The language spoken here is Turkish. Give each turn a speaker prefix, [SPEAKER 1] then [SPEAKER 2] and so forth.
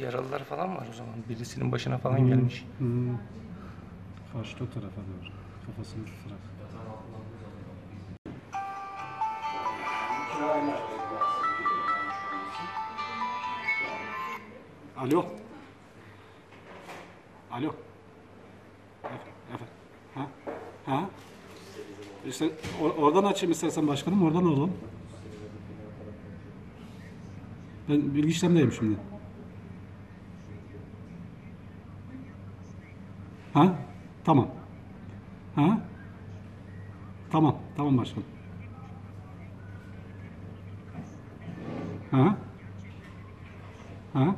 [SPEAKER 1] Yaralılar falan var o zaman. Birisinin başına falan gelmiş.
[SPEAKER 2] Hmm. Karşı o tarafa doğru. Kafasını tutarak. Alo. Alo. Efendim, efendim. Ha? Ha? İşte or- oradan açayım istersen başkanım, oradan alalım. Ben bilgi işlemdeyim şimdi. Ha? Tamam. Ha? Tamam, tamam başkanım. Ha? Ha?